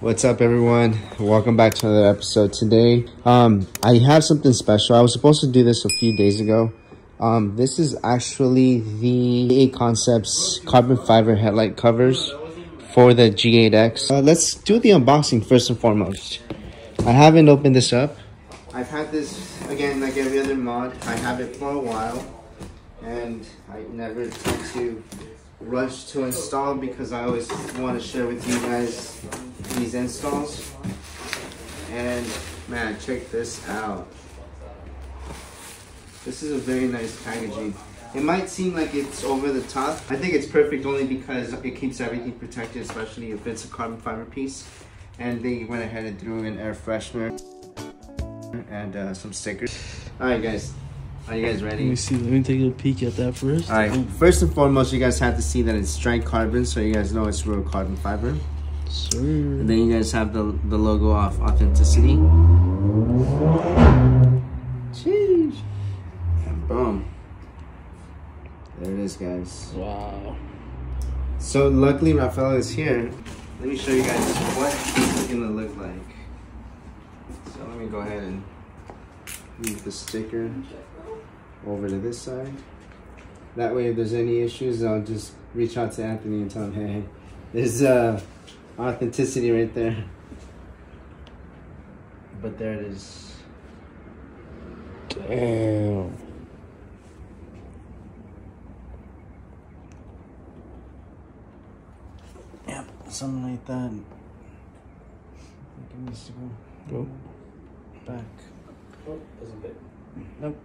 What's up, everyone? Welcome back to another episode today. Um, I have something special. I was supposed to do this a few days ago. Um, this is actually the A Concepts carbon fiber headlight covers for the G8X. Uh, let's do the unboxing first and foremost. I haven't opened this up. I've had this, again, like every other mod. I have it for a while. And I never tend to rush to install because I always want to share with you guys these installs. And man, check this out. This is a very nice packaging. It might seem like it's over the top. I think it's perfect only because it keeps everything protected, especially if it's a carbon fiber piece. And they went ahead and threw in air freshener and uh, some stickers. All right, guys. Are you guys ready? Let me see. Let me take a peek at that first. All right. First and foremost, you guys have to see that it's strike carbon, so you guys know it's real carbon fiber. Sir. And then you guys have the the logo of authenticity. Jeez. And boom. There it is, guys. Wow. So luckily Rafael is here. Let me show you guys what it's gonna look like. So let me go ahead and move the sticker over to this side. That way if there's any issues, I'll just reach out to Anthony and tell him, hey, there's uh, authenticity right there. But there it is. Damn. Yep, something like that. Give me a second. Go. Back. Oh, doesn't fit. Nope.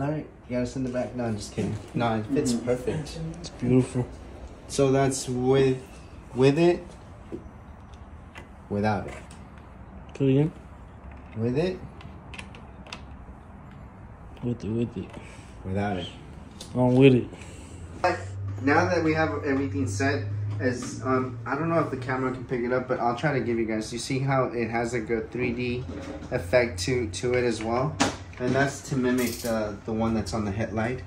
Alright, you gotta send it back. No, I'm just kidding. No, it fits mm-hmm. perfect. It's beautiful. So that's with with it, without it. Put it in. With it, With it, with it. without it. On with it. Now that we have everything set, as um, I don't know if the camera can pick it up, but I'll try to give you guys. You see how it has like a 3D effect to to it as well, and that's to mimic the the one that's on the headlight,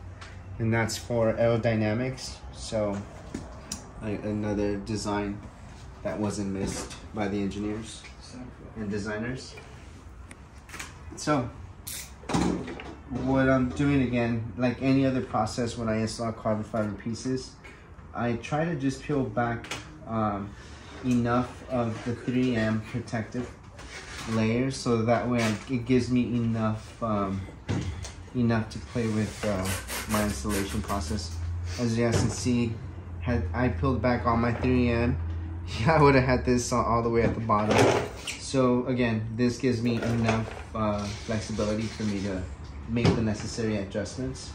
and that's for aerodynamics. So, like another design that wasn't missed by the engineers and designers. So, what I'm doing again, like any other process when I install carbon fiber pieces, I try to just peel back um, enough of the 3M protective layers so that way I, it gives me enough um, enough to play with uh, my installation process. As you guys can see, had I peeled back all my 3M, yeah, I would have had this all, all the way at the bottom. So again, this gives me enough uh, flexibility for me to make the necessary adjustments.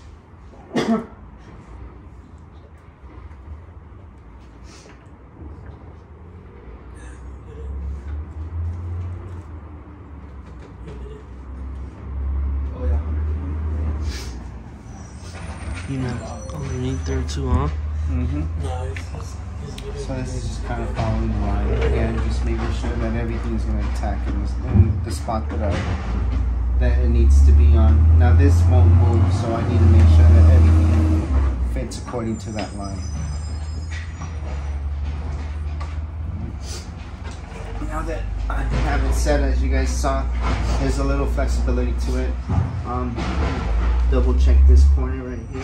Oh yeah. You know, underneath there too, huh? Mm-hmm. So this is just kind of following the line. Again, just making sure that everything is gonna attack in, this, in the spot that I that it needs to be on. Now this won't move, so I need to make sure that everything fits according to that line. Now that I have it set, as you guys saw, there's a little flexibility to it. Um, double check this corner right here.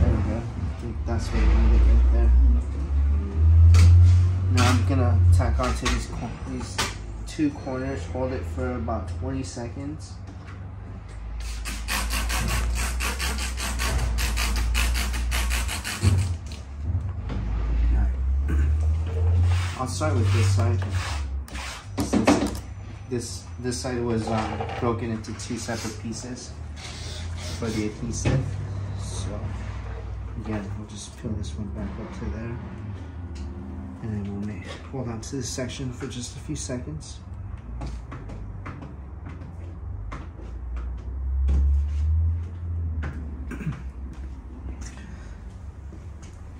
There we go. Right there. Now I'm gonna tack onto these these two corners. Hold it for about 20 seconds. I'll start with this side. Since this this side was um, broken into two separate pieces for the adhesive. So again, we'll just peel this one back up to there. And then we'll hold on to this section for just a few seconds.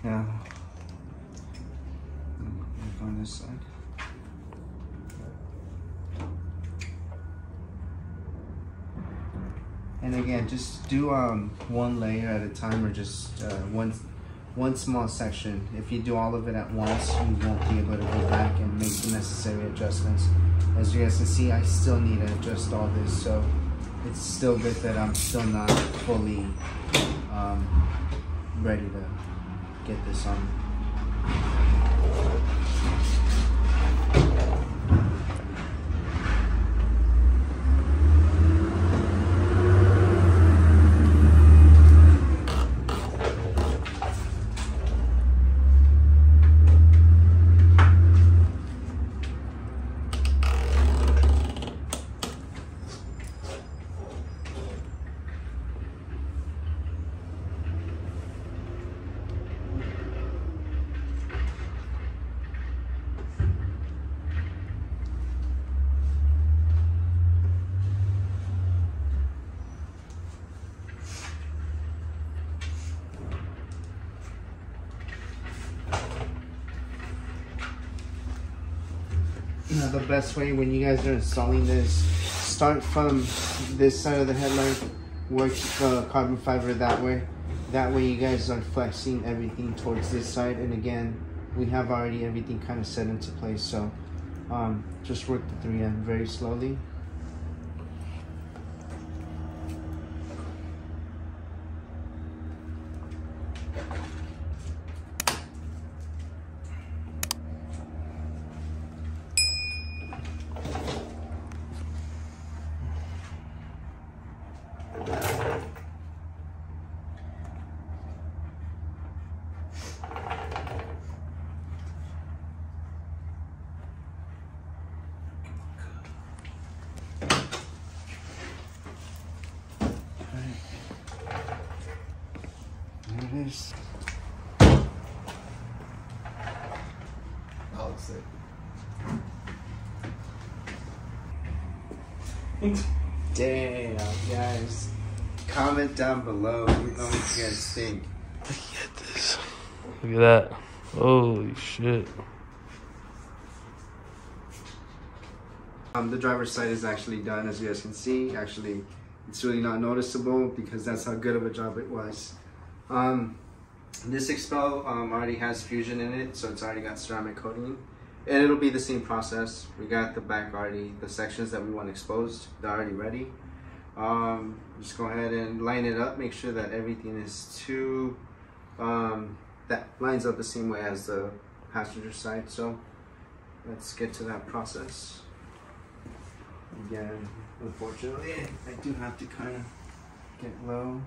now, back on this side. And And again, just do um, one layer at a time or just uh, one, one small section. If you do all of it at once, you won't be able to go back and make the necessary adjustments. As you guys can see, I still need to adjust all this. So it's still good that I'm still not fully um, ready to get this on. The best way when you guys are installing this, start from this side of the headlight, work the carbon fiber that way. That way you guys are flexing everything towards this side. And again, we have already everything kind of set into place. So um, just work the 3M very slowly. There it is. That looks sick. Damn, guys. Comment down below. Let me know what you guys think. Get this. Look at that. Holy shit. Um, the driver's side is actually done, as you guys can see. Actually, it's really not noticeable because that's how good of a job it was. Um, this XPEL um, already has fusion in it, so it's already got ceramic coating. And it'll be the same process. We got the back already, the sections that we want exposed, they're already ready. Um, just go ahead and line it up, make sure that everything is to, um, that lines up the same way as the passenger side. So let's get to that process. Again, unfortunately, I do have to kind of get low.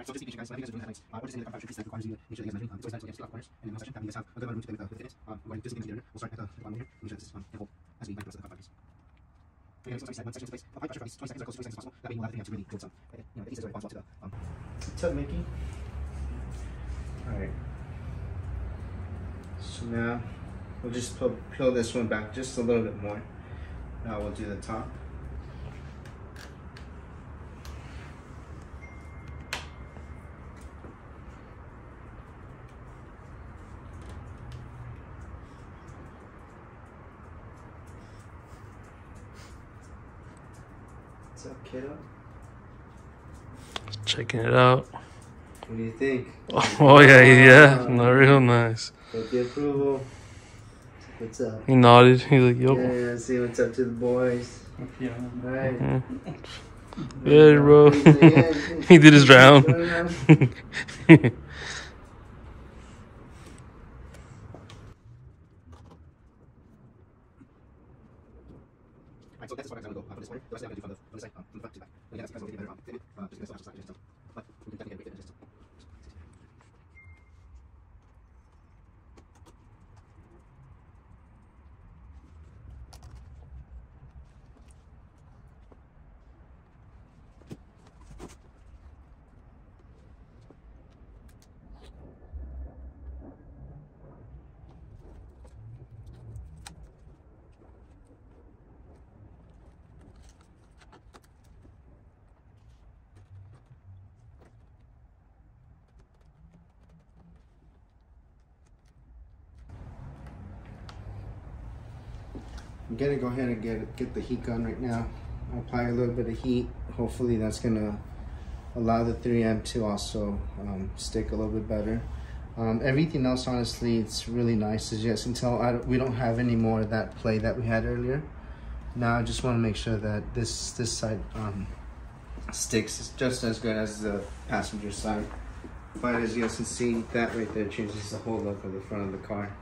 Right, so just case you guys, I think you guys are doing the headlights. Uh, is in the carbon fiber trees requires you to make sure you guys measuring. Um, it's always split off corners and in one section, that way you guys have a good amount of room to play with the, the fitness. Um, we're going to just in the we'll start at the, the bottom here. Make sure this is um, ample as we line the rest of the carbon fibers. Okay, so like one section in place. Apply pressure for these 20 seconds or close to 20 seconds as possible. That way you will have everything to really build some. Uh, you know, the pieces are responsible to the um, up, Mickey? Alright. So now we'll just peel this one back just a little bit more. Now we'll do the top. What's up, kiddo? Checking it out. What do you think? Oh, yeah, yeah. Not real nice. Get the approval. What's up? He nodded. He's like, yo. Yeah, yeah, see what's up to the boys. Yeah. Right. Mhm. Yeah, bro. He did his round. Right, so that's what I'm going to go uh, from this corner. The rest of it I'm going to do from the, from this side, um, from the front to the back. But yeah, that's, that's what we get better um, fitted. Uh, just gonna slash the side, just, but we can definitely get a great fit. Just, I'm gonna go ahead and get get the heat gun right now. Apply a little bit of heat. Hopefully that's gonna allow the 3M to also um, stick a little bit better. Um, everything else, honestly, it's really nice. As you guys can tell, I we don't have any more of that play that we had earlier. Now I just want to make sure that this this side um, sticks just as good as the passenger side. But as you guys can see, that right there changes the whole look of the front of the car.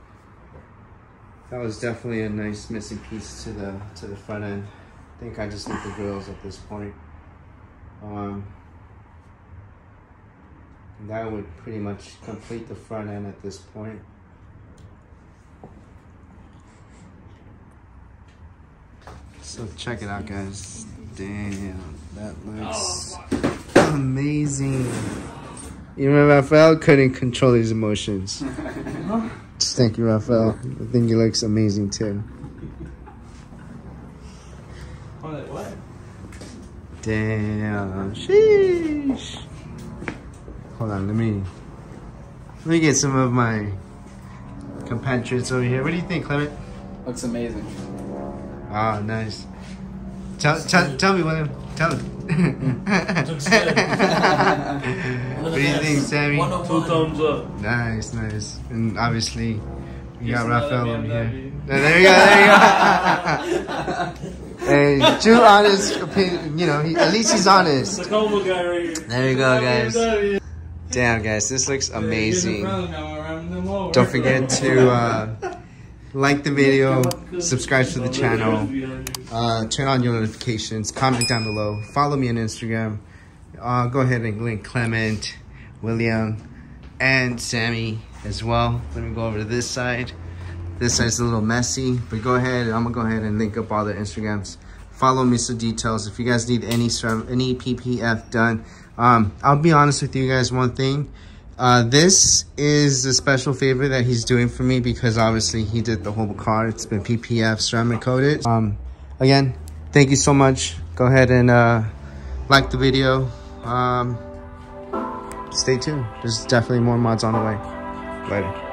That was definitely a nice missing piece to the to the front end. I think I just need the grills at this point. Um, that would pretty much complete the front end at this point. So check it out guys. Damn, that looks amazing. Even Rafael couldn't control his emotions. Thank you, Rafael. I think he looks amazing too. What? Damn. Sheesh. Hold on, let me let me get some of my compatriots over here. What do you think, Clement? Looks amazing. Ah, nice. Tell, tell, tell me, William. Tell me. Looks good. what do you think, Sammy? Two thumbs up. Nice, nice. And obviously, you Just got another Raphael over here. BMW. There you go, there you go. hey, true honest opinion. You know, he, at least he's honest. Tacoma guy right here. There you go, guys. Damn, guys, this looks amazing. Don't Don't forget to uh, like the video, subscribe to the channel, uh, turn on your notifications, comment down below, follow me on Instagram. Uh, go ahead and link Clement, William, and Sammy as well. Let me go over to this side. This side's a little messy, but go ahead. I'm gonna go ahead and link up all the Instagrams. Follow me for details. If you guys need any any PPF done, um, I'll be honest with you guys. One thing, uh, this is a special favor that he's doing for me because obviously he did the whole car. It's been PPF ceramic coated. Um, again, thank you so much. Go ahead and uh, like the video. Um, stay tuned. There's definitely more mods on the way. Later.